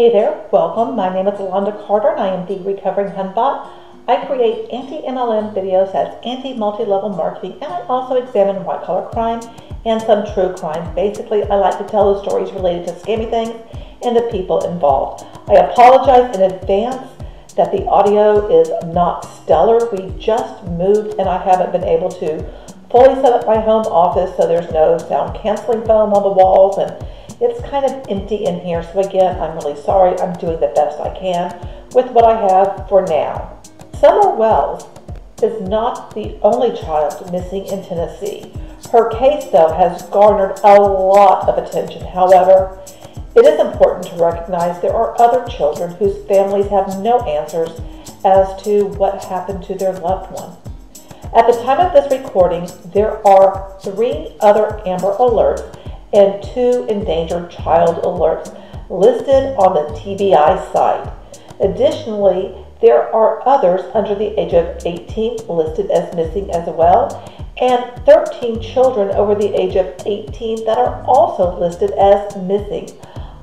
Hey there, welcome. My name is Alanda Carter and I am the Recovering Hunbot. I create anti-MLM videos as anti-multi-level marketing and I also examine white-collar crime and some true crime. Basically, I like to tell the stories related to scammy things and the people involved. I apologize in advance that the audio is not stellar. We just moved and I haven't been able to fully set up my home office so there's no sound canceling foam on the walls and it's kind of empty in here. So again, I'm really sorry. I'm doing the best I can with what I have for now. Summer Wells is not the only child missing in Tennessee. Her case, though, has garnered a lot of attention. However, it is important to recognize there are other children whose families have no answers as to what happened to their loved one. At the time of this recording, there are three other Amber Alerts and two endangered child alerts listed on the TBI site. Additionally, there are others under the age of 18 listed as missing as well, and 13 children over the age of 18 that are also listed as missing.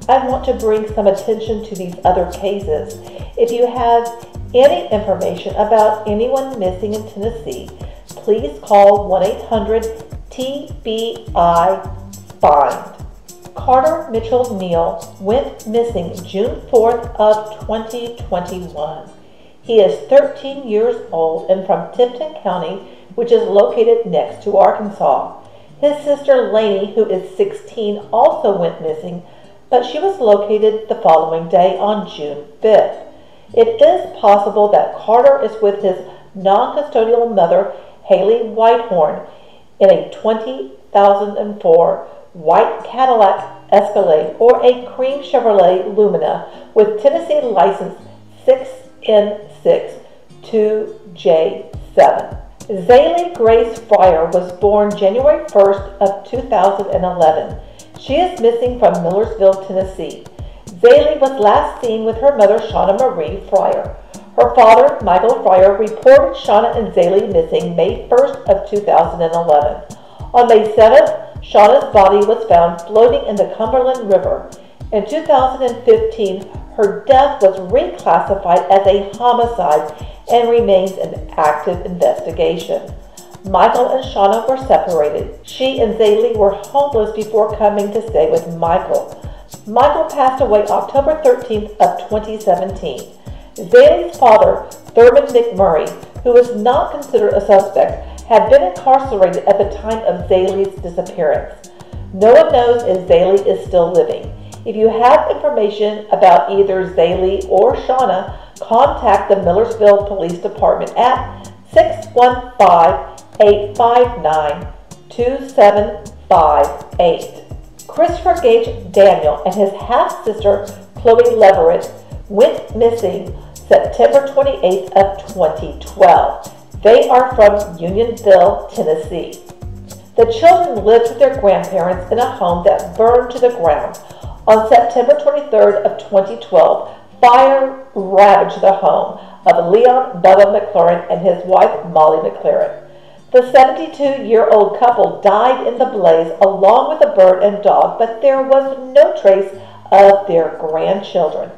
I want to bring some attention to these other cases. If you have any information about anyone missing in Tennessee, please call 1 800 TBI Carter Mitchell Neal went missing June 4th of 2021. He is 13 years old and from Tipton County, which is located next to Arkansas. His sister Lainey, who is 16, also went missing, but she was located the following day on June 5th. It is possible that Carter is with his non-custodial mother Hailey Whitehorn in a 2004 white Cadillac Escalade or a cream Chevrolet Lumina with Tennessee license 6N6 2J7. Zaylee Grace Fryar was born January 1st of 2011. She is missing from Millersville, Tennessee. Zaylee was last seen with her mother, Shauna Marie Fryar. Her father, Michael Fryar, reported Shauna and Zaylee missing May 1st of 2011. On May 7th, Shauna's body was found floating in the Cumberland River. In 2015, her death was reclassified as a homicide and remains an active investigation. Michael and Shauna were separated. She and Zaylee were homeless before coming to stay with Michael. Michael passed away October 13th of 2017. Zaylee's father, Thurman McMurray, who was not considered a suspect, had been incarcerated at the time of Zaylee's disappearance. No one knows if Zaylee is still living. If you have information about either Zaylee or Shauna, contact the Millersville Police Department at 615-859-2758. Christopher Gage Daniel and his half-sister Chloie Leverett went missing September 28th of 2012. They are from Unionville, Tennessee. The children lived with their grandparents in a home that burned to the ground. On September 23rd of 2012, fire ravaged the home of Leon Bubba McLaren and his wife Molly McLaren. The 72-year-old couple died in the blaze along with a bird and dog, but there was no trace of their grandchildren.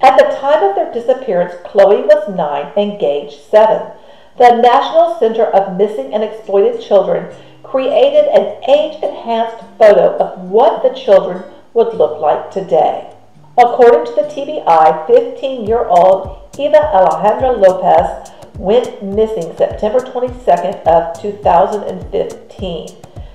At the time of their disappearance, Chloie was nine and Gage seven. The National Center of Missing and Exploited Children created an age-enhanced photo of what the children would look like today. According to the TBI, 15-year-old Eva Alejandra Lopez went missing September 22nd of 2015.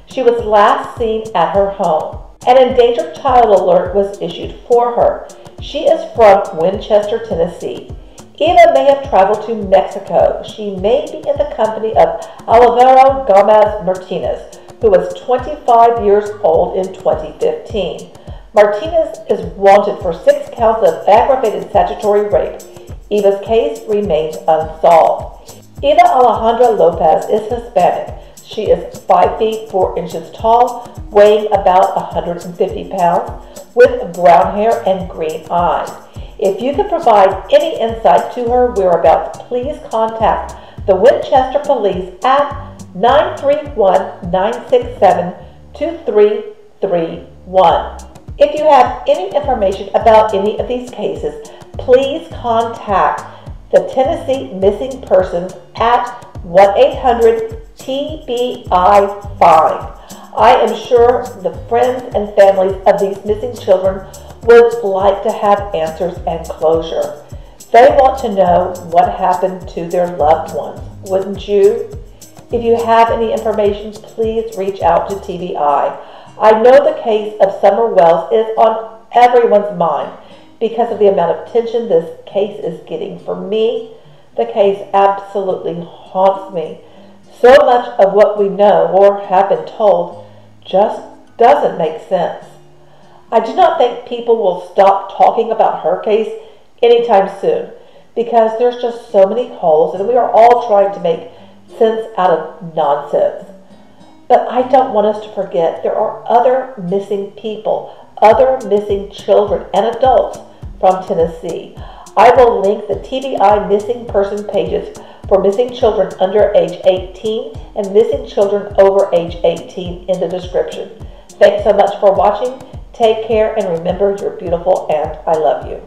She was last seen at her home. An endangered child alert was issued for her. She is from Winchester, Tennessee. Eva may have traveled to Mexico. She may be in the company of Alvaro Gomez Martinez, who was 25 years old in 2015. Martinez is wanted for six counts of aggravated statutory rape. Eva's case remains unsolved. Eva Alejandra Lopez is Hispanic. She is 5 feet 4 inches tall, weighing about 150 pounds with brown hair and green eyes. If you can provide any insight to her whereabouts, please contact the Winchester Police at 931 967 2331. If you have any information about any of these cases, please contact the Tennessee Missing Persons at 1 800 TBI Find. I am sure the friends and families of these missing children would like to have answers and closure. They want to know what happened to their loved ones, wouldn't you? If you have any information, please reach out to TBI. I know the case of Summer Wells is on everyone's mind because of the amount of attention this case is getting. For me, the case absolutely haunts me. So much of what we know or have been told just doesn't make sense. I do not think people will stop talking about her case anytime soon because there's just so many holes and we are all trying to make sense out of nonsense. But I don't want us to forget there are other missing people, other missing children and adults from Tennessee. I will link the TBI missing person pages for missing children under age 18 and missing children over age 18 in the description. Thanks so much for watching. Take care and remember you're beautiful and I love you.